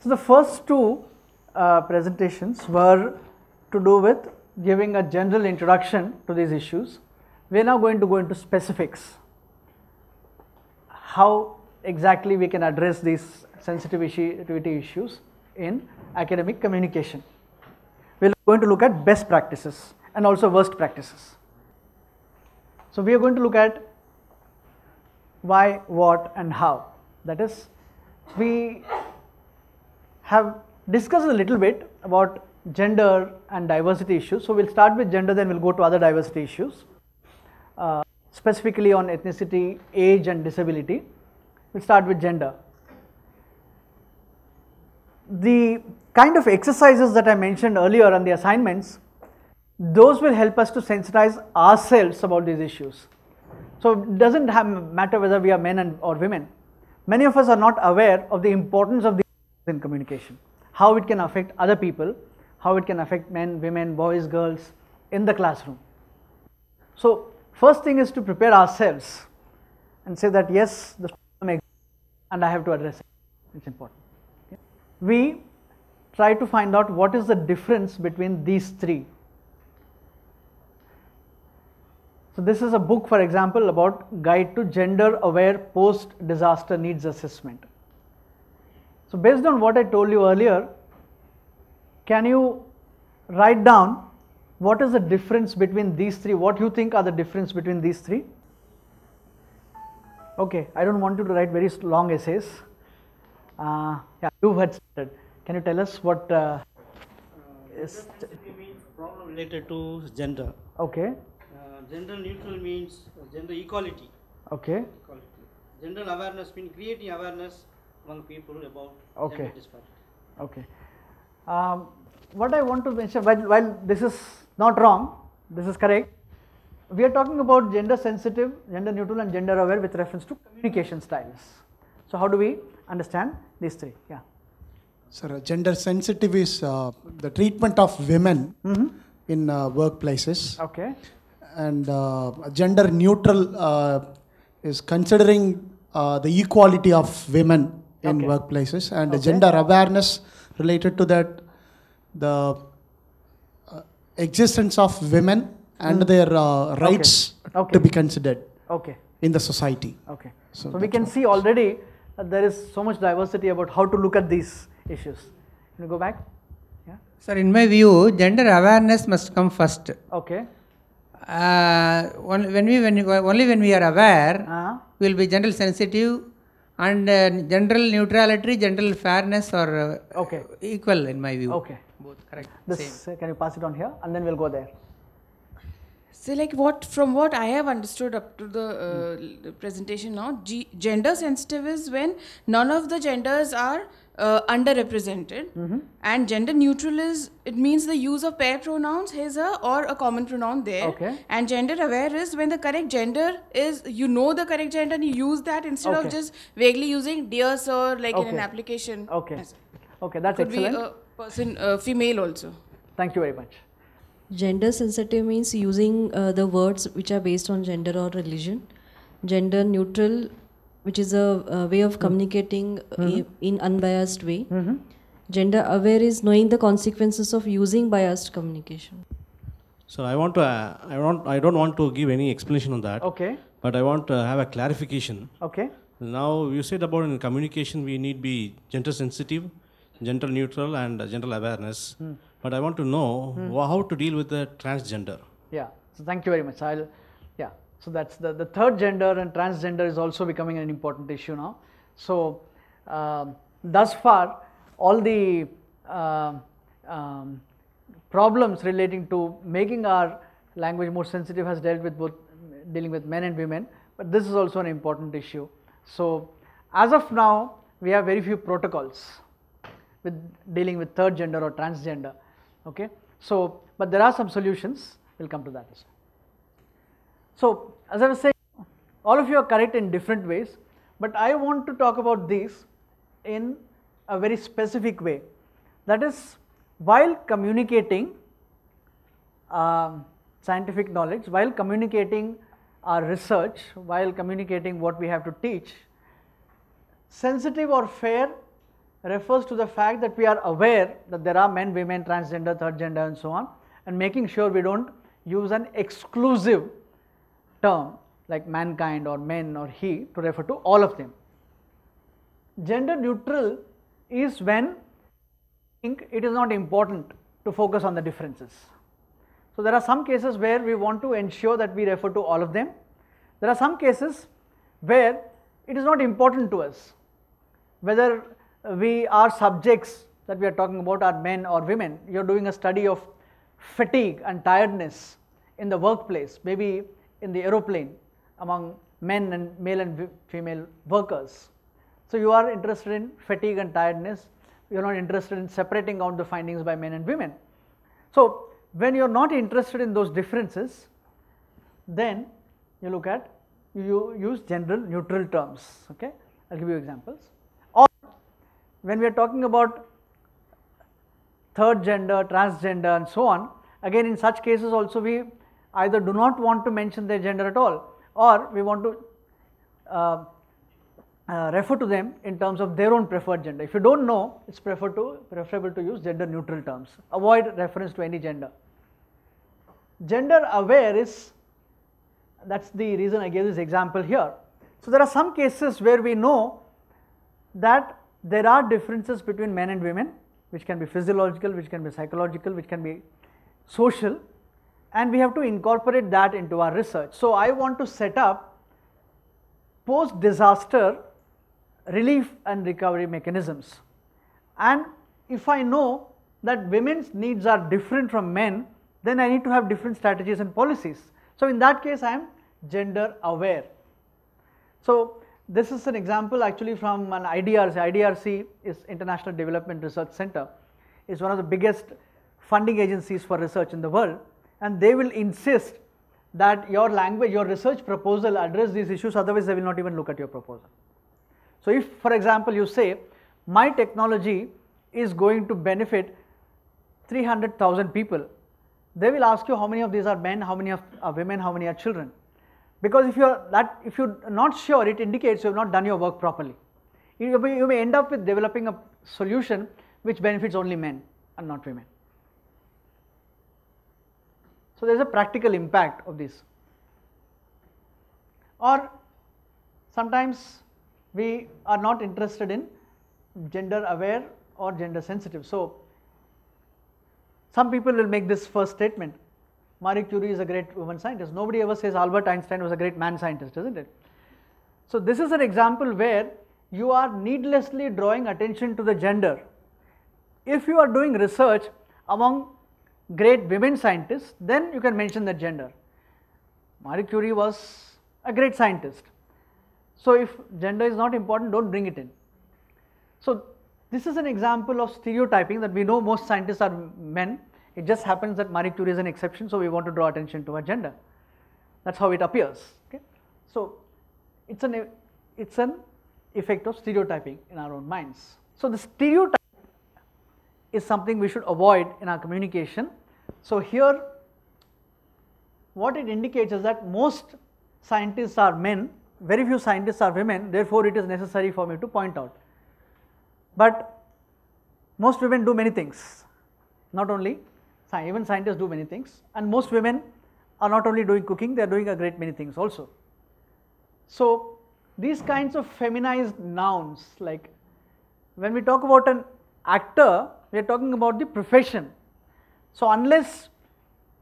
So the first two uh, presentations were to do with giving a general introduction to these issues. We are now going to go into specifics. How exactly we can address these sensitivity issues in academic communication. We are going to look at best practices and also worst practices. So we are going to look at why, what and how. That is, we have discussed a little bit about gender and diversity issues. So we'll start with gender, then we'll go to other diversity issues, uh, specifically on ethnicity, age and disability. We'll start with gender. The kind of exercises that I mentioned earlier on the assignments, those will help us to sensitize ourselves about these issues. So it doesn't matter whether we are men and, or women. Many of us are not aware of the importance of the in communication, how it can affect other people, how it can affect men, women, boys, girls in the classroom. So first thing is to prepare ourselves and say that yes, the problem exists and I have to address it. It's important. Okay. We try to find out what is the difference between these three So this is a book for example about guide to gender aware post disaster needs assessment. So based on what I told you earlier, can you write down what is the difference between these three, what you think are the difference between these three? Okay, I don't want you to write very long essays. Uh, yeah, you had started. Can you tell us what uh, is? problem related to gender. Okay gender neutral means gender equality. Okay. Equality. Gender awareness means creating awareness among people about okay. gender disparity. Okay. Um, what I want to mention, while, while this is not wrong, this is correct, we are talking about gender sensitive, gender neutral and gender aware with reference to communication styles. So how do we understand these three? Yeah. Sir, gender sensitive is uh, the treatment of women mm -hmm. in uh, workplaces. Okay and uh, gender neutral uh, is considering uh, the equality of women in okay. workplaces and okay. gender awareness related to that the uh, existence of women and mm. their uh, rights okay. to be considered okay in the society okay so, so we can see already that there is so much diversity about how to look at these issues can you go back yeah sir in my view gender awareness must come first okay uh, when we when only when we are aware, uh-huh. we will be gender sensitive and uh, general neutrality, general fairness are uh, okay. equal in my view. Okay. Both correct. This, can you pass it on here and then we'll go there. So, like what from what I have understood up to the, uh, mm. presentation now, G- gender sensitive is when none of the genders are uh, underrepresented mm-hmm. and gender neutral is it means the use of pair pronouns his her or a common pronoun there okay. and gender aware is when the correct gender is you know the correct gender and you use that instead okay. of just vaguely using dear sir like okay. in an application okay yes. okay that's could excellent be a person uh, female also thank you very much gender sensitive means using uh, the words which are based on gender or religion gender neutral which is a, a way of communicating mm-hmm. in unbiased way. Mm-hmm. Gender aware is knowing the consequences of using biased communication. So I want to, uh, I want, I don't want to give any explanation on that. Okay. But I want to have a clarification. Okay. Now you said about in communication we need be gender sensitive, gender neutral, and gender awareness. Mm. But I want to know mm. how to deal with the transgender. Yeah. So thank you very much. I'll so that's the, the third gender and transgender is also becoming an important issue now. So um, thus far all the uh, um, problems relating to making our language more sensitive has dealt with both dealing with men and women, but this is also an important issue. So as of now we have very few protocols with dealing with third gender or transgender. Okay. So, but there are some solutions, we will come to that as well. So, as I was saying, all of you are correct in different ways, but I want to talk about these in a very specific way. That is, while communicating um, scientific knowledge, while communicating our research, while communicating what we have to teach, sensitive or fair refers to the fact that we are aware that there are men, women, transgender, third gender and so on and making sure we don't use an exclusive term like mankind or men or he to refer to all of them. Gender neutral is when it is not important to focus on the differences. So, there are some cases where we want to ensure that we refer to all of them. There are some cases where it is not important to us whether we are subjects that we are talking about are men or women. You are doing a study of fatigue and tiredness in the workplace, maybe in the aeroplane among men and male and female workers. So, you are interested in fatigue and tiredness, you are not interested in separating out the findings by men and women. So, when you are not interested in those differences, then you look at you use general neutral terms. Okay, I will give you examples. Or when we are talking about third gender, transgender, and so on, again in such cases also we either do not want to mention their gender at all, or we want to uh, uh, refer to them in terms of their own preferred gender. If you do not know, it is preferred to preferable to use gender neutral terms, avoid reference to any gender. Gender aware is that is the reason I gave this example here. So, there are some cases where we know that there are differences between men and women which can be physiological, which can be psychological, which can be social and we have to incorporate that into our research. So, I want to set up post disaster relief and recovery mechanisms and if I know that women's needs are different from men then I need to have different strategies and policies. So, in that case I am gender aware. So, this is an example actually from an IDRC, IDRC is International Development Research Center, is one of the biggest funding agencies for research in the world and they will insist that your language, your research proposal address these issues otherwise they will not even look at your proposal. So, if for example you say my technology is going to benefit 300,000 people, they will ask you how many of these are men, how many are women, how many are children. Because if you are that if you are not sure it indicates you have not done your work properly. You may, you may end up with developing a solution which benefits only men and not women. So, there is a practical impact of this or sometimes we are not interested in gender aware or gender sensitive. So, some people will make this first statement Marie Curie is a great woman scientist. Nobody ever says Albert Einstein was a great man scientist, isn't it? So, this is an example where you are needlessly drawing attention to the gender. If you are doing research among great women scientists, then you can mention the gender. Marie Curie was a great scientist. So, if gender is not important, do not bring it in. So, this is an example of stereotyping that we know most scientists are men it just happens that Marie Curie is an exception, so we want to draw attention to her gender. That is how it appears. Okay? So, it is an, it's an effect of stereotyping in our own minds. So, the stereotype is something we should avoid in our communication. So, here what it indicates is that most scientists are men, very few scientists are women, therefore, it is necessary for me to point out. But most women do many things, not only even scientists do many things and most women are not only doing cooking, they are doing a great many things also. So, these kinds of feminized nouns like when we talk about an actor, we are talking about the profession. So, unless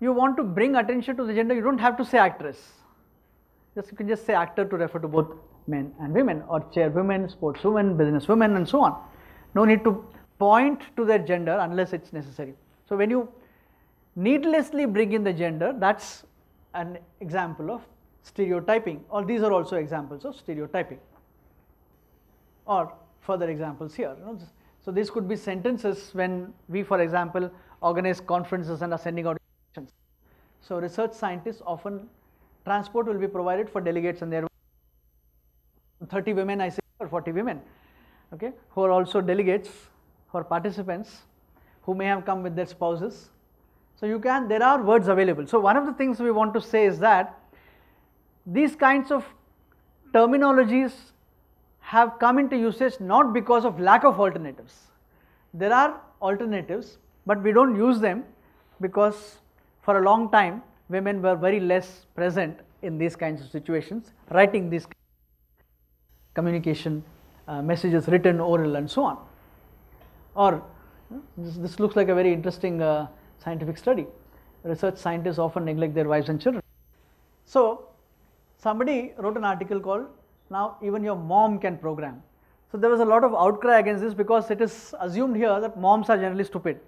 you want to bring attention to the gender, you do not have to say actress, just you can just say actor to refer to both men and women or chairwomen, sportswomen, businesswomen and so on. No need to point to their gender unless it is necessary. So, when you needlessly bring in the gender that is an example of stereotyping or these are also examples of stereotyping or further examples here. You know, so, this could be sentences when we for example organize conferences and are sending out invitations. So, research scientists often transport will be provided for delegates and there 30 women I say or 40 women okay, who are also delegates for participants who may have come with their spouses so, you can there are words available. So, one of the things we want to say is that these kinds of terminologies have come into usage not because of lack of alternatives. There are alternatives, but we don't use them because for a long time women were very less present in these kinds of situations, writing these communication uh, messages written, oral and so on. Or this, this looks like a very interesting uh, scientific study. Research scientists often neglect their wives and children. So, somebody wrote an article called now even your mom can program. So, there was a lot of outcry against this because it is assumed here that moms are generally stupid.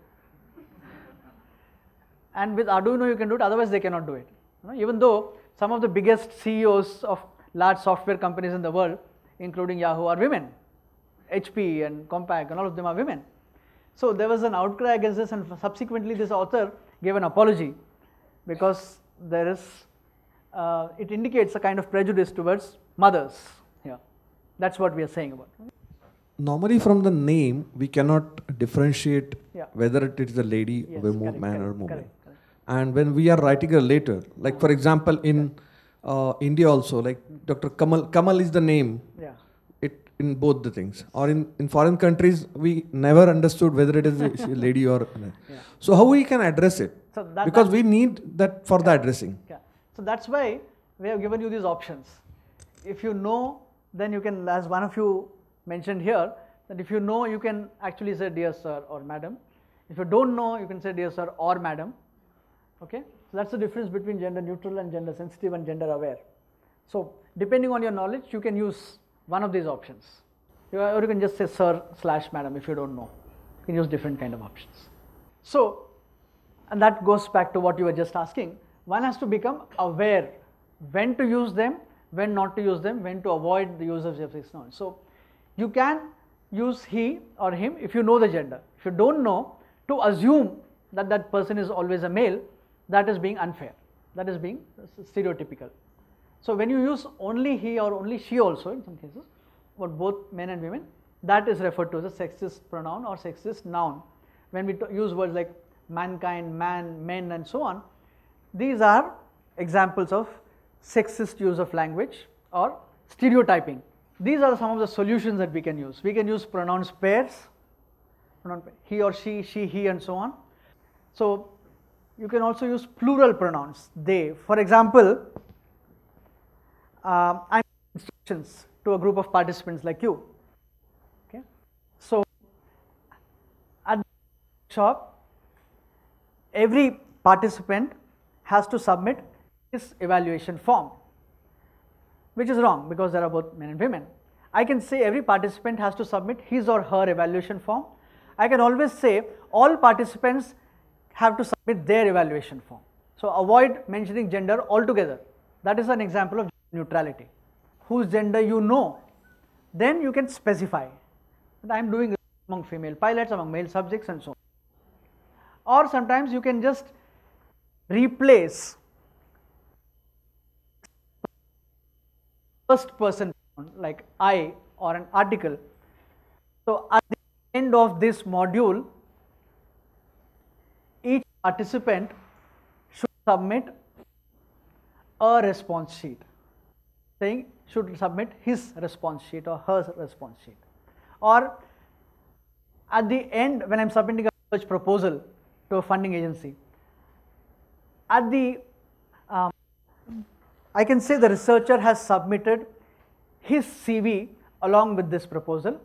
And with Arduino you can do it otherwise they cannot do it. You know, even though some of the biggest CEOs of large software companies in the world including Yahoo are women, HP and Compaq and all of them are women. So, there was an outcry against this and subsequently this author gave an apology because there is, uh, it indicates a kind of prejudice towards mothers here. That is what we are saying about. Normally from the name we cannot differentiate Yeah. whether it is a lady, Yes, woman, correct, man or correct, woman. And when we are writing a letter, like for example in uh, India also, like Dr. Kamal, Kamal is the name. Yeah. It in both the things. Or in, in foreign countries, we never understood whether it is a lady or. yeah. So how we can address it? So that- because we need that for the addressing. Yeah. So that's why we have given you these options. If you know, then you can, as one of you mentioned here, that if you know, you can actually say dear sir or madam. If you don't know, you can say dear sir or madam. Okay. So that's the difference between gender neutral and gender sensitive and gender aware. So depending on your knowledge, you can use one of these options. You, or you can just say sir slash madam if you don't know. You can use different kind of options. So and that goes back to what you were just asking. One has to become aware when to use them, when not to use them, when to avoid the use of suffix nouns. So you can use he or him if you know the gender. If you don't know, to assume that that person is always a male, that is being unfair. That is being stereotypical. So when you use only he or only she also in some cases, but both men and women, that is referred to as a sexist pronoun or sexist noun. When we use words like mankind, man, men and so on, these are examples of sexist use of language or stereotyping. These are some of the solutions that we can use. We can use pronouns pairs, pronoun he or she, she, he and so on. So you can also use plural pronouns, they. For example, um, I'm instructions to a group of participants like you. Okay, so at the shop, every participant has to submit his evaluation form, which is wrong because there are both men and women. I can say every participant has to submit his or her evaluation form. I can always say all participants have to submit their evaluation form. So avoid mentioning gender altogether. That is an example of neutrality. Whose gender you know, then you can specify that I am doing among female pilots, among male subjects and so on. Or sometimes you can just replace first person like I or an article. So at the end of this module, participant should submit a response sheet saying should submit his response sheet or her response sheet. Or at the end when I am submitting a research proposal to a funding agency at the um, I can say the researcher has submitted his CV along with this proposal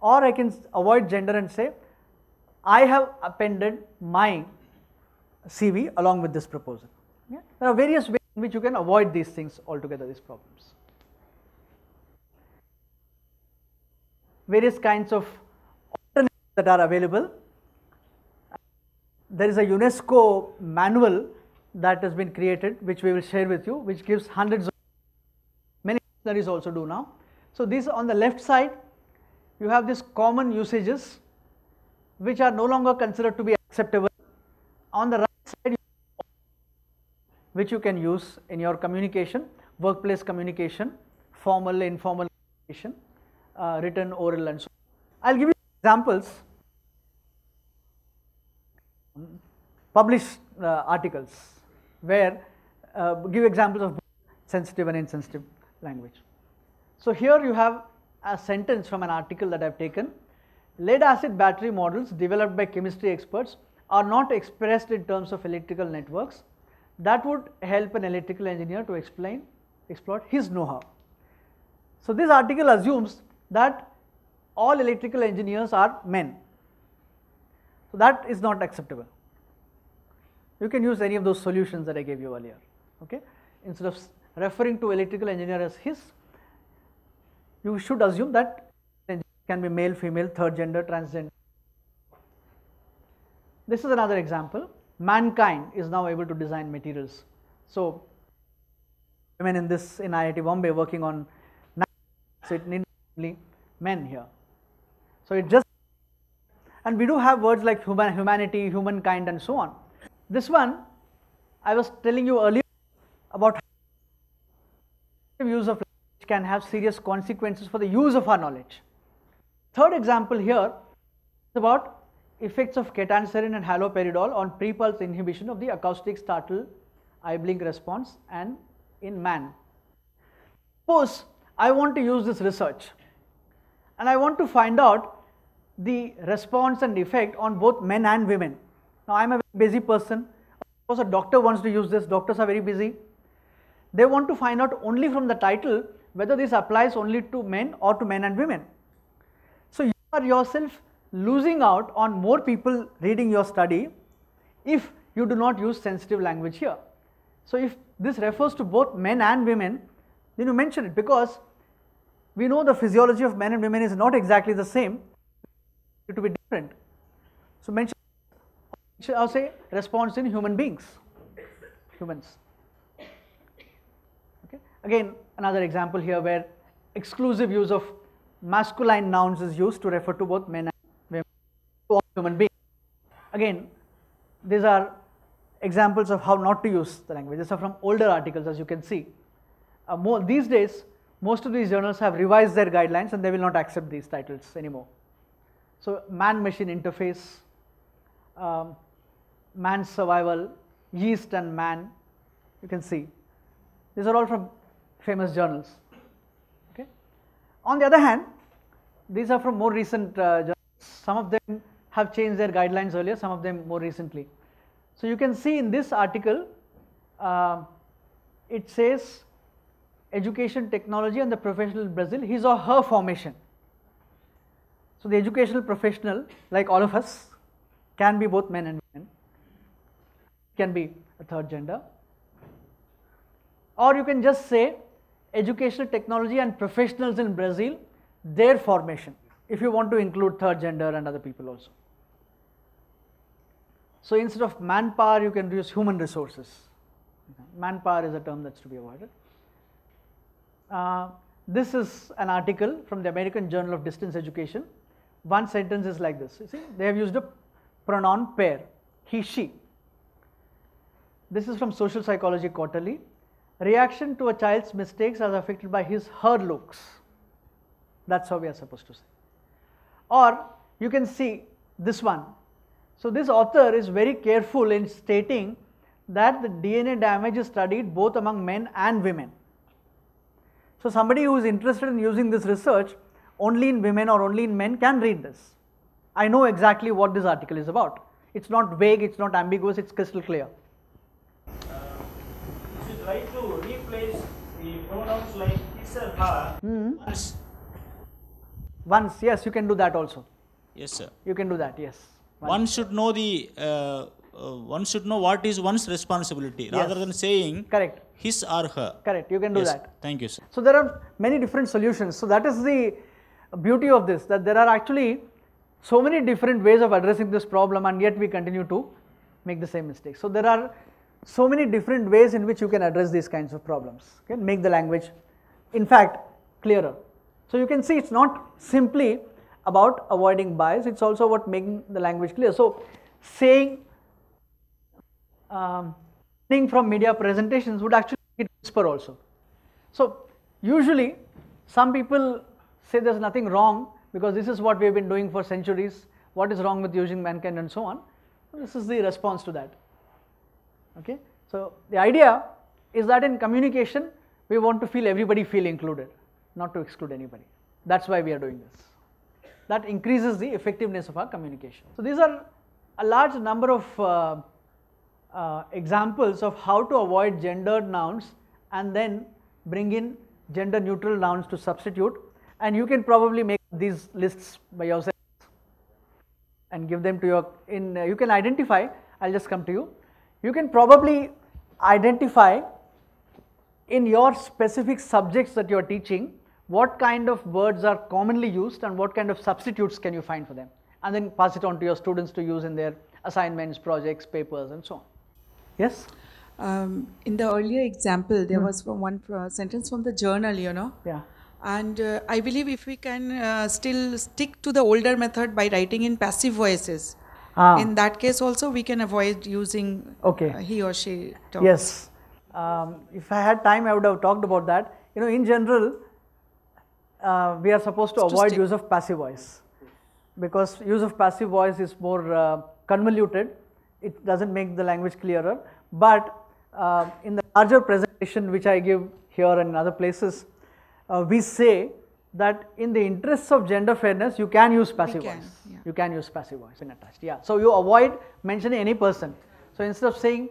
or I can avoid gender and say I have appended my CV along with this proposal. Yeah? There are various ways in which you can avoid these things altogether, these problems. Various kinds of alternatives that are available. There is a UNESCO manual that has been created, which we will share with you, which gives hundreds of many studies also do now. So, these on the left side, you have these common usages which are no longer considered to be acceptable. On the right which you can use in your communication, workplace communication, formal, informal communication, uh, written, oral and so on. I will give you examples, published uh, articles where uh, give examples of sensitive and insensitive language. So here you have a sentence from an article that I have taken. Lead acid battery models developed by chemistry experts are not expressed in terms of electrical networks. That would help an electrical engineer to explain, exploit his know-how. So, this article assumes that all electrical engineers are men. So, that is not acceptable. You can use any of those solutions that I gave you earlier. Okay? Instead of referring to electrical engineer as his, you should assume that can be male, female, third gender, transgender. This is another example. Mankind is now able to design materials. So, women in this in IIT Bombay working on so it needs men here. So it just and we do have words like human, humanity, humankind, and so on. This one I was telling you earlier about use of language can have serious consequences for the use of our knowledge. Third example here is about effects of ketanserin and haloperidol on pre-pulse inhibition of the acoustic startle eye blink response and in man. Suppose I want to use this research and I want to find out the response and effect on both men and women. Now I am a busy person, of course a doctor wants to use this, doctors are very busy. They want to find out only from the title whether this applies only to men or to men and women. So you are yourself losing out on more people reading your study if you do not use sensitive language here. So if this refers to both men and women, then you mention it because we know the physiology of men and women is not exactly the same, it will be different. So mention, I'll say response in human beings, humans. Okay. Again, another example here where exclusive use of masculine nouns is used to refer to both men and human beings. Again, these are examples of how not to use the language. These are from older articles as you can see. Uh, more, these days, most of these journals have revised their guidelines and they will not accept these titles anymore. So, man machine interface, um, man's survival, yeast and man, you can see. These are all from famous journals. Okay. On the other hand, these are from more recent uh, journals. Some of them have changed their guidelines earlier, some of them more recently. So, you can see in this article, uh, it says education technology and the professional Brazil, his or her formation. So, the educational professional like all of us can be both men and women, can be a third gender or you can just say educational technology and professionals in Brazil, their formation if you want to include third gender and other people also. So, instead of manpower you can use human resources, manpower is a term that is to be avoided. Uh, this is an article from the American Journal of Distance Education. One sentence is like this. You see, they have used a pronoun pair, he, she. This is from Social Psychology Quarterly. Reaction to a child's mistakes as affected by his, her looks. That's how we are supposed to say. Or you can see this one. So, this author is very careful in stating that the DNA damage is studied both among men and women. So, somebody who is interested in using this research only in women or only in men can read this. I know exactly what this article is about. It is not vague, it is not ambiguous, it is crystal clear. Uh, you should try to replace the pronouns like his or her Hmm. once. Once, yes, you can do that also. Yes, sir. You can do that, yes. One should know the, uh, uh, one should know what is one's responsibility rather than saying Correct, his or her. correct, you can do Yes, that. Thank you, sir. So there are many different solutions. So that is the beauty of this that there are actually so many different ways of addressing this problem and yet we continue to make the same mistake. So there are so many different ways in which you can address these kinds of problems, okay, make the language in fact clearer. So you can see it's not simply about avoiding bias, it's also about making the language clear. So saying um, learning from media presentations would actually make it whisper also. So usually some people say there's nothing wrong because this is what we've been doing for centuries. What is wrong with using mankind and so on? This is the response to that. Okay. So the idea is that in communication we want to feel everybody feel included, not to exclude anybody. That's why we are doing this. That increases the effectiveness of our communication. So these are a large number of uh, uh, examples of how to avoid gendered nouns and then bring in gender neutral nouns to substitute and you can probably make these lists by yourself and give them to your in uh, you can identify I'll just come to you you can probably identify in your specific subjects that you are teaching what kind of words are commonly used and what kind of substitutes can you find for them and then pass it on to your students to use in their assignments projects papers and so on yes um, in the earlier example, there was from one uh, sentence from the journal, you know. Yeah. And uh, I believe if we can uh, still stick to the older method by writing in passive voices, Ah. in that case also we can avoid using Okay. uh, he or she. Talk. Yes. Um, if I had time, I would have talked about that. You know, in general, uh, we are supposed to To avoid use of passive voice because use of passive voice is more uh, convoluted. It doesn't make the language clearer. But uh, in the larger presentation, which I give here and in other places, uh, we say that in the interests of gender fairness, you can use passive can, voice. yeah. You can use passive voice in attached. Yeah. So you avoid mentioning any person. So instead of saying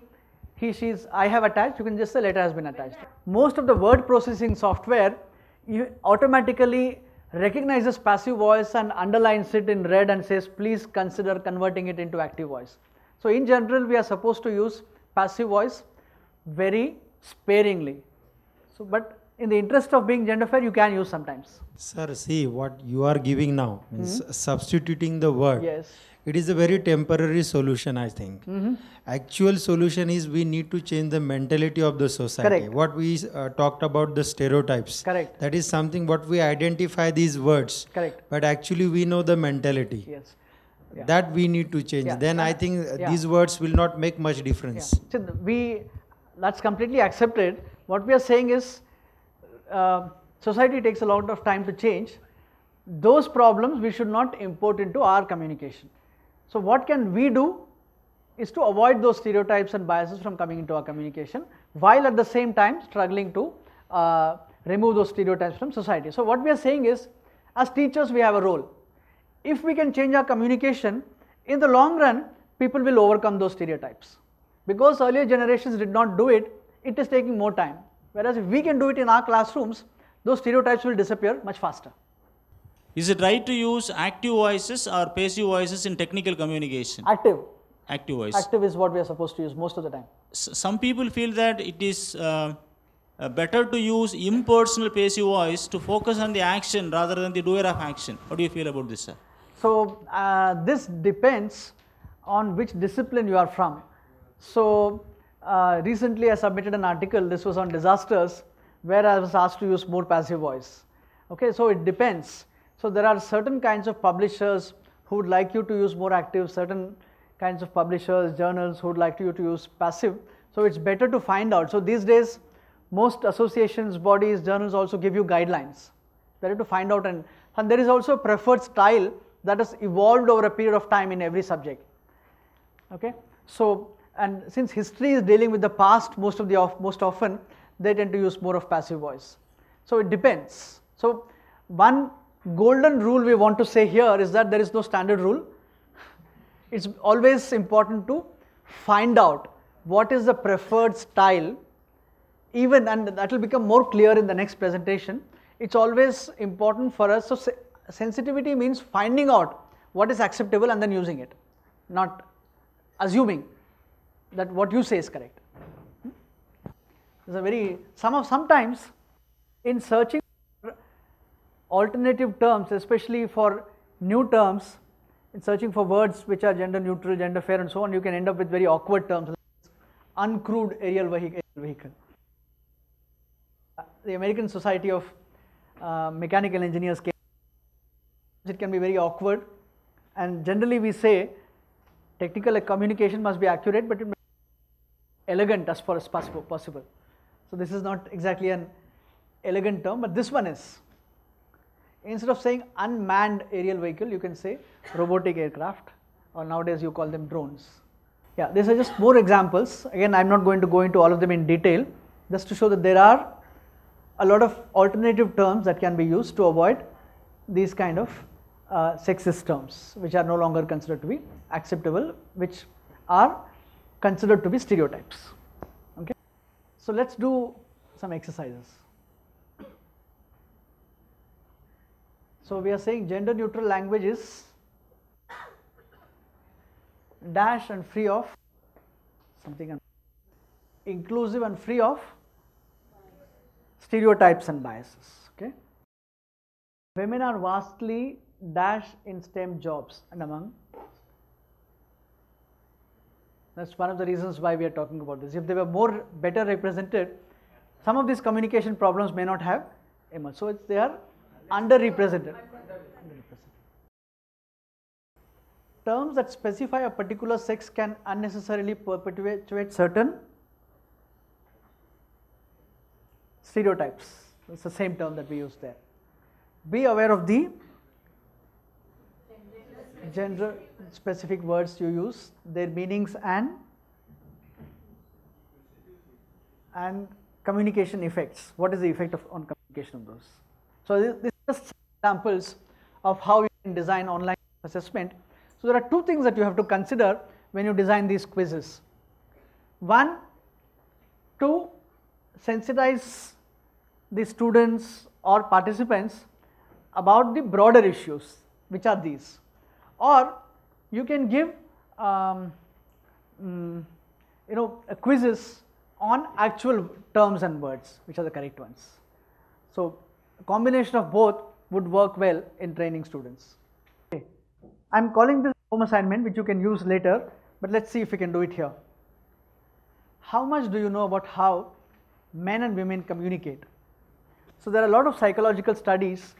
he, she's, I have attached, you can just say letter has been attached. Most of the word processing software you automatically recognizes passive voice and underlines it in red and says please consider converting it into active voice. So in general we are supposed to use passive voice very sparingly. So but in the interest of being gender fair you can use sometimes. Sir, see what you are giving now means hmm? substituting the word. Yes. It is a very temporary solution, I think. Mhm. Actual solution is we need to change the mentality of the society. Correct. What we uh, talked about the stereotypes. Correct. That is something what we identify these words. Correct. But actually we know the mentality. Yes. Yeah. That we need to change. Yeah. Then I Uh, think uh, yeah. these words will not make much difference. Yeah. So we that's completely accepted. What we are saying is uh, society takes a lot of time to change. Those problems we should not import into our communication. So what can we do is to avoid those stereotypes and biases from coming into our communication while at the same time struggling to uh, remove those stereotypes from society. So what we are saying is as teachers we have a role. If we can change our communication in the long run people will overcome those stereotypes. Because earlier generations did not do it, it is taking more time. Whereas if we can do it in our classrooms, those stereotypes will disappear much faster. Is it right to use active voices or passive voices in technical communication? Active. Active voice. Active is what we are supposed to use most of the time. S- some people feel that it is uh, uh, better to use impersonal passive voice to focus on the action rather than the doer of action. What do you feel about this, sir? So uh, this depends on which discipline you are from. So uh, recently I submitted an article, this was on disasters, where I was asked to use more passive voice. Okay, so it depends. So there are certain kinds of publishers who would like you to use more active, certain kinds of publishers, journals who would like you to use passive. So it's better to find out. So these days, most associations, bodies, journals also give you guidelines. Better to find out and, and there is also a preferred style that has evolved over a period of time in every subject. Okay, so and since history is dealing with the past most of the of, most often, they tend to use more of passive voice. So it depends. So one golden rule we want to say here is that there is no standard rule. It's always important to find out what is the preferred style even and that will become more clear in the next presentation. It's always important for us. So sensitivity means finding out what is acceptable and then using it, not assuming that what you say is correct. Hmm? It's a very some of sometimes in searching alternative terms, especially for new terms, in searching for words which are gender neutral, gender fair, and so on, you can end up with very awkward terms like uncrewed aerial vehicle. The American Society of uh, Mechanical Engineers came. It can be very awkward, and generally we say technical communication must be accurate, but it must be elegant as far as possible. So this is not exactly an elegant term, but this one is. Instead of saying unmanned aerial vehicle, you can say robotic aircraft, or nowadays you call them drones. Yeah, these are just more examples. Again, I'm not going to go into all of them in detail, just to show that there are a lot of alternative terms that can be used to avoid these kind of uh, sexist terms which are no longer considered to be acceptable, which are considered to be stereotypes. Okay. So let's do some exercises. So we are saying gender neutral language is dash and free of something inclusive and free of stereotypes and biases. Okay. Women are vastly dash in STEM jobs and among. That's one of the reasons why we are talking about this. If they were more better represented, some of these communication problems may not have emerged. So it's, they are underrepresented. Terms that specify a particular sex can unnecessarily perpetuate certain stereotypes. It's the same term that we use there. Be aware of the gender specific words you use, their meanings and and communication effects. What is the effect of on communication of those? So this, this is just examples of how you can design online assessment. So there are two things that you have to consider when you design these quizzes. One, to sensitize the students or participants about the broader issues which are these or you can give um, mm, you know quizzes on actual terms and words which are the correct ones. So, combination of both would work well in training students. Okay. I am calling this home assignment which you can use later, but let us see if we can do it here. How much do you know about how men and women communicate? So, there are a lot of psychological studies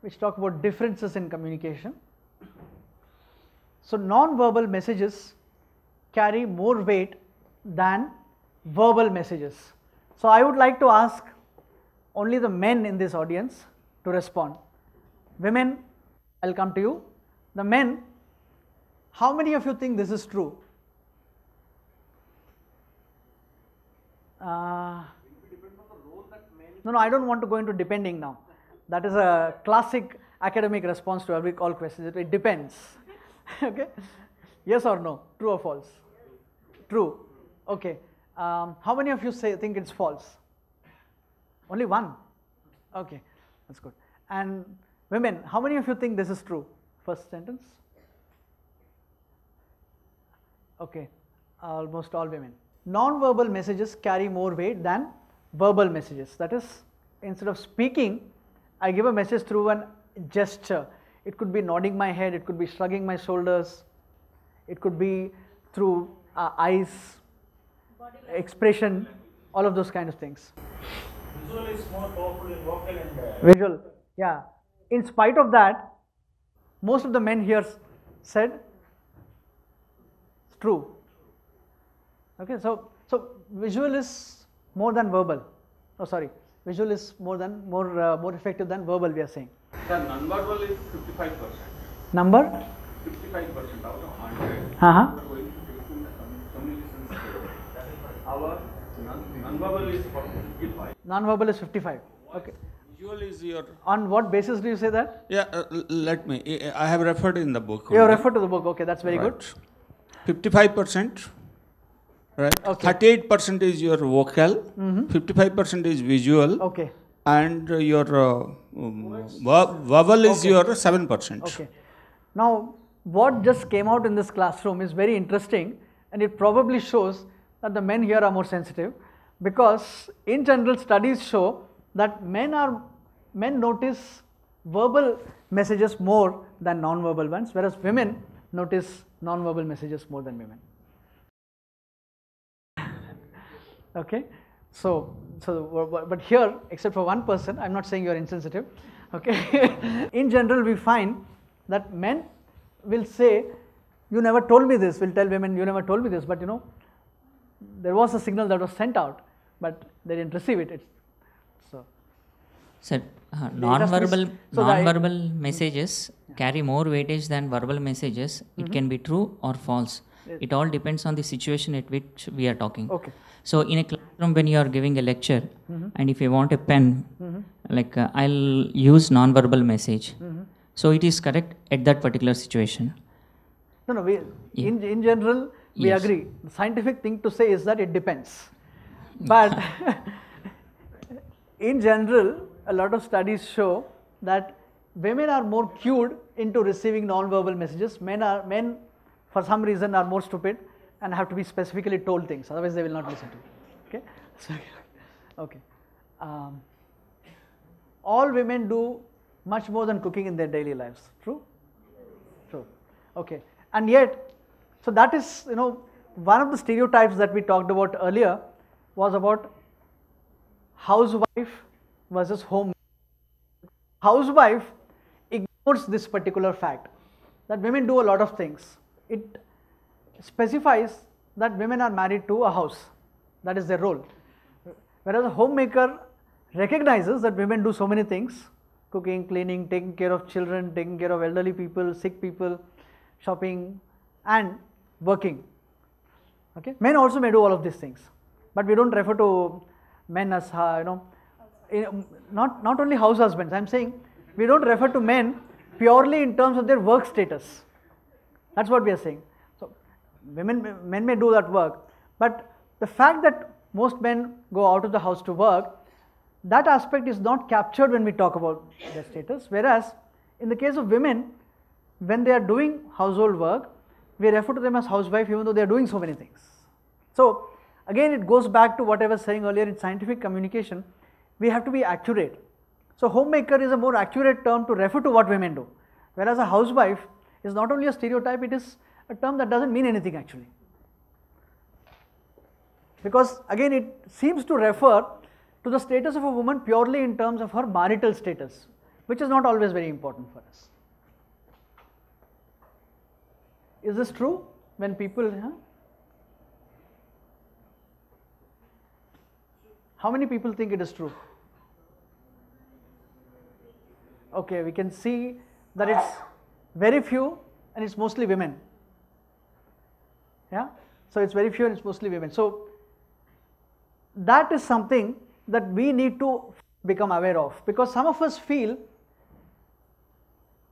which talk about differences in communication. So, non-verbal messages carry more weight than verbal messages. So, I would like to ask only the men in this audience to respond. Women, I will come to you. The men, how many of you think this is true? Uh, no, no, I don't want to go into depending now. That is a classic academic response to every all questions. It depends. okay. Yes or no? True or false? True. Okay. Um, how many of you say think it's false? Only one. Okay, that's good. And women, how many of you think this is true? First sentence. Okay, almost all women. Non-verbal messages carry more weight than verbal messages. That is, instead of speaking, I give a message through an gesture. It could be nodding my head, it could be shrugging my shoulders, it could be through uh, eyes, expression, all of those kind of things. Visual is more powerful in vocal and uh, Visual, yeah. In spite of that, most of the men here said it's true. Okay, so so visual is more than verbal. Oh, sorry, visual is more than more uh, more effective than verbal. We are saying. The non-verbal is 55%. Number? 55% out of 100. Uh huh. We are going to take in the commu- communication skill. Our non- non-verbal is 55. Non-verbal is 55. Okay. Visual is your. On what basis do you say that? Yeah, uh, let me. I- have referred in the book. You have referred to the book. Okay, that's very good. 55%. Right. Okay. 38% is your vocal. Mhm. 55% is visual. Okay. And your uh, um, verbal is Okay. your 7%. Okay. Now, what just came out in this classroom is very interesting and it probably shows that the men here are more sensitive because in general studies show that men are men notice verbal messages more than non-verbal ones whereas women notice non-verbal messages more than women. okay so so but here except for one person i'm not saying you are insensitive okay in general we find that men will say you never told me this will tell women you never told me this but you know there was a signal that was sent out but they didn't receive it it's, so Sir, uh, It has to be non-verbal so non-verbal messages carry more weightage than verbal messages. It Mhm. can be true or false. Yes. It all depends on the situation at which we are talking. Okay. So in a classroom, when you are giving a lecture, Mhm. and if you want a pen, Mhm. like uh, I'll use non-verbal message. Mhm. So it is correct at that particular situation. No, no, we, in, in general, we Yes. agree. The scientific thing to say is that it depends. But in general, a lot of studies show that women are more cued into receiving non-verbal messages. Men are men, for some reason, are more stupid and have to be specifically told things. Otherwise, they will not listen to. you. Okay. So, okay. Um, all women do much more than cooking in their daily lives. True. True. Okay. And yet, so that is, you know, one of the stereotypes that we talked about earlier was about housewife versus home. Housewife ignores this particular fact that women do a lot of things. It specifies that women are married to a house. That is their role. Whereas a homemaker recognizes that women do so many things cooking, cleaning, taking care of children, taking care of elderly people, sick people, shopping, and working. Okay, men also may do all of these things, but we don't refer to men as uh, you know, in- not not only house husbands. I'm saying we don't refer to men purely in terms of their work status. That's what we are saying. So, women, men may do that work, but the fact that most men go out of the house to work, that aspect is not captured when we talk about their status. Whereas, in the case of women, when they are doing household work, we refer to them as housewife even though they are doing so many things. So, again, it goes back to what I was saying earlier in scientific communication, we have to be accurate. So, homemaker is a more accurate term to refer to what women do, whereas a housewife is not only a stereotype, it is a term that doesn't mean anything actually. Because again, it seems to refer to the status of a woman purely in terms of her marital status, which is not always very important for us. Is this true when people, huh? How many people think it is true? Okay, we can see that it's very few and it's mostly women. Yeah, so it's very few and it's mostly women. So that is something that we need to become aware of because some of us feel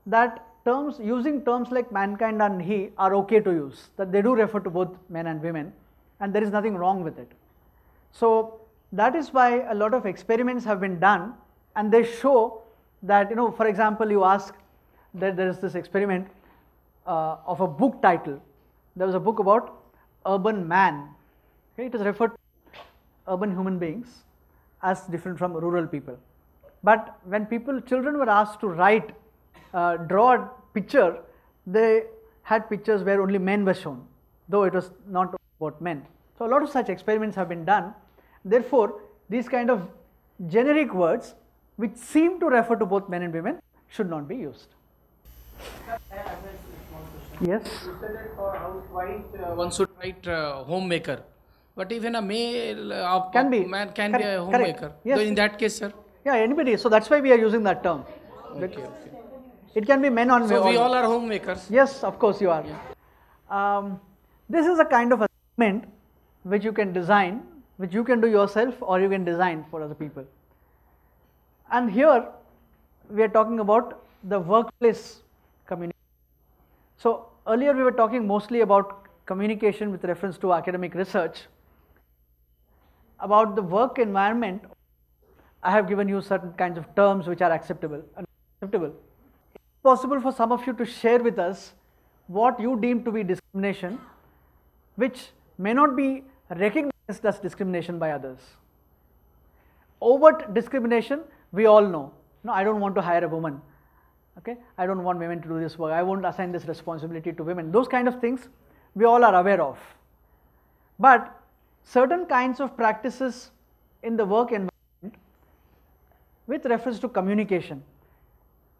that terms using terms like mankind and he are okay to use that they do refer to both men and women and there is nothing wrong with it. So that is why a lot of experiments have been done and they show that you know for example you ask that there is this experiment uh, of a book title. There was a book about urban man. Okay, it is referred to urban human beings as different from rural people. But when people children were asked to write uh, draw picture they had pictures where only men were shown though it was not about men so a lot of such experiments have been done therefore these kind of generic words which seem to refer to both men and women should not be used yes You said that for housewife, uh, one should write uh, homemaker. But even a male uh, Can be. man can Correct, be a correct. homemaker. Yes. So in that case, sir. yeah anybody so that's why we are using that term Okay, okay. It can be men on So we all are homemakers. Yes, of course you are. Um, this is a kind of assignment which you can design, which you can do yourself or you can design for other people. And here we are talking about the workplace communication. So earlier we were talking mostly about communication with reference to academic research. About the work environment, I have given you certain kinds of terms which are acceptable. Unacceptable possible for some of you to share with us what you deem to be discrimination, which may not be recognized as discrimination by others. Overt discrimination, we all know. No, I don't want to hire a woman. Okay, I don't want women to do this work. I won't assign this responsibility to women. Those kind of things we all are aware of. But certain kinds of practices in the work environment with reference to communication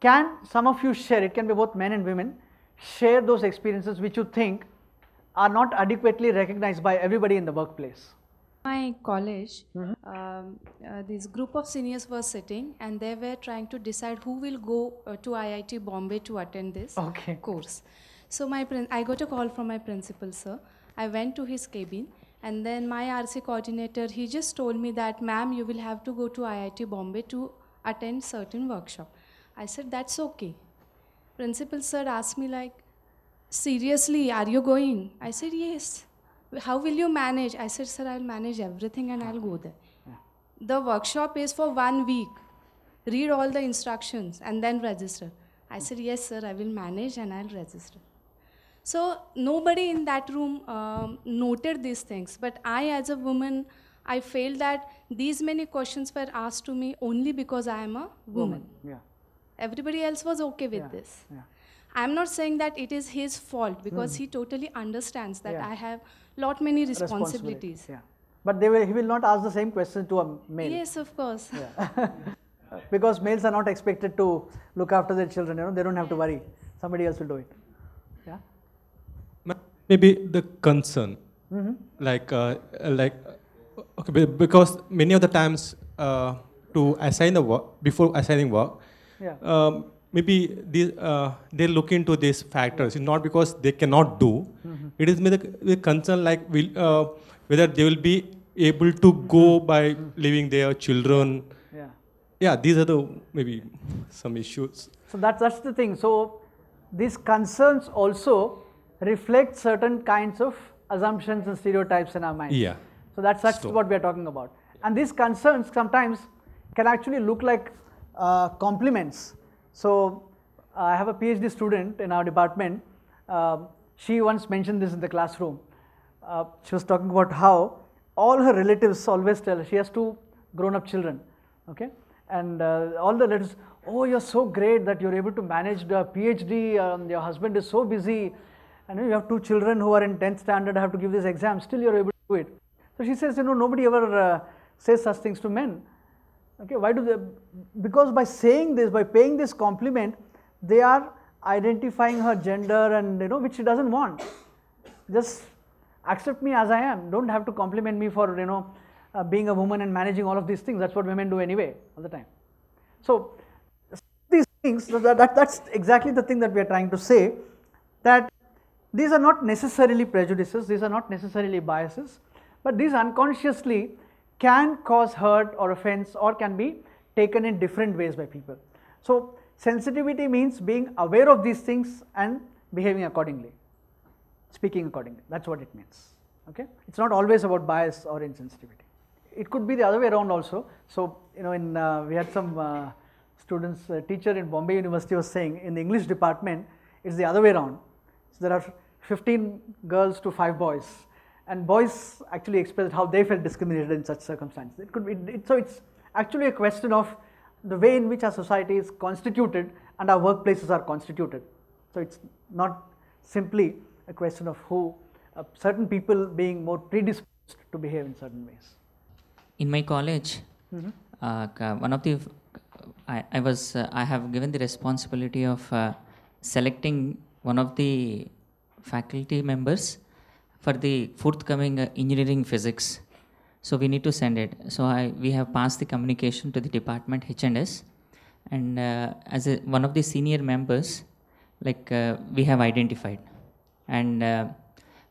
can some of you share it can be both men and women share those experiences which you think are not adequately recognized by everybody in the workplace my college, um, uh, this group of seniors were sitting and they were trying to decide who will go uh, to IIT Bombay to attend this Okay. course. So my prin- I got a call from my principal, sir. I went to his cabin and then my RC coordinator, he just told me that, ma'am, you will have to go to IIT Bombay to attend certain workshop. I said, that's okay. principal sir asked me like, seriously, are you going? I said, yes. How will you manage? I said, sir, I'll manage everything and I'll go there. The workshop is for one week. Read all the instructions and then register. I said, yes, sir, I will manage and I'll register. So nobody in that room um, noted these things. But I, as a woman, I felt that these many questions were asked to me only because I am a woman. Yeah. Everybody else was okay with this. I'm not saying that it is his fault because Hmm. he totally understands that Yeah. I have lot many responsibilities. Yeah. But they will, he will not ask the same question to a male. Yes, of course. because males are not expected to look after their children, you know, they don't have to worry. Somebody else will do it. Yeah. maybe the concern Mhm. like uh, like uh, okay because many of the times uh, to assign the work before assigning work Yeah. um, maybe these, uh, they look into these factors It's not because they cannot do Mhm. it is with the concern like will uh, whether they will be able to go by leaving their children Yeah. yeah these are the maybe some issues So that's, that's the thing. So these concerns also reflect certain kinds of assumptions and stereotypes in our mind. Yeah. So that's, that's So- what we are talking about. And these concerns sometimes can actually look like uh, compliments. So I have a PhD student in our department. Um she once mentioned this in the classroom. Uh, she was talking about how all her relatives always tell her she has two grown-up children. Okay, and uh, all the relatives, oh, you're so great that you're able to manage the PhD. Um, your husband is so busy, and you have two children who are in 10th standard, have to give this exam. Still, you're able to do it. So she says, you know, nobody ever uh, says such things to men. Okay, why do they? Because by saying this, by paying this compliment, they are identifying her gender and you know which she doesn't want. Just accept me as I am. Don't have to compliment me for you know uh, being a woman and managing all of these things. That's what women do anyway all the time. So these things that, that that's exactly the thing that we are trying to say that these are not necessarily prejudices. These are not necessarily biases, but these unconsciously can cause hurt or offense or can be taken in different ways by people. So sensitivity means being aware of these things and behaving accordingly, speaking accordingly. That's what it means. Okay, it's not always about bias or insensitivity. It could be the other way around also. So you know, in uh, we had some uh, students, uh, teacher in Bombay University was saying in the English department, it's the other way around. So there are 15 girls to five boys, and boys actually expressed how they felt discriminated in such circumstances. It could be it, so. It's actually a question of the way in which our society is constituted and our workplaces are constituted. So it's not simply a question of who uh, certain people being more predisposed to behave in certain ways. In my college, Mhm. uh, one of the, f- I, I was, uh, I have given the responsibility of uh, selecting one of the faculty members for the forthcoming uh, engineering physics. So we need to send it. So I, we have passed the communication to the department H&S, and uh, as a, one of the senior members, like uh, we have identified, and uh,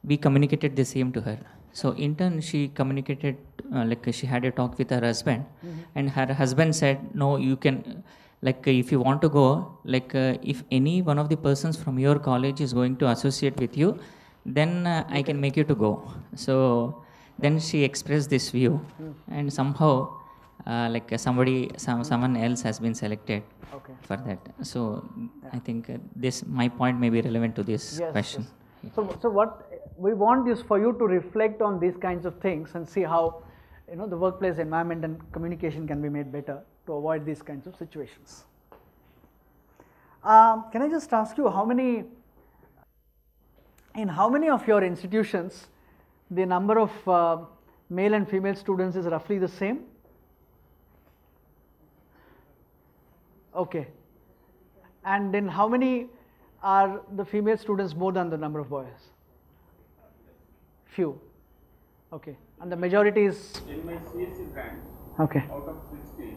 we communicated the same to her. So in turn, she communicated uh, like she had a talk with her husband, Mhm. and her husband said, "No, you can." Like uh, if you want to go, like uh, if any one of the persons from your college is going to associate with you, then uh, I can make you to go. So then she expressed this view, Hmm. and somehow, uh, like uh, somebody, some someone else has been selected Okay. for that. So I think uh, this my point may be relevant to this Yes, question. yes. So, so what we want is for you to reflect on these kinds of things and see how you know the workplace environment and communication can be made better to avoid these kinds of situations. Um, can I just ask you how many in how many of your institutions the number of uh, male and female students is roughly the same? Okay. And in how many are the female students more than the number of boys? Few. Okay. And the majority is In my CSC branch, Okay. out of 60,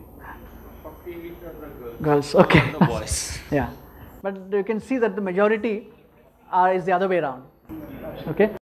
40 each are the girls. girls. Okay. and the boys. yeah. But you can see that the majority are, is the other way around. Okay.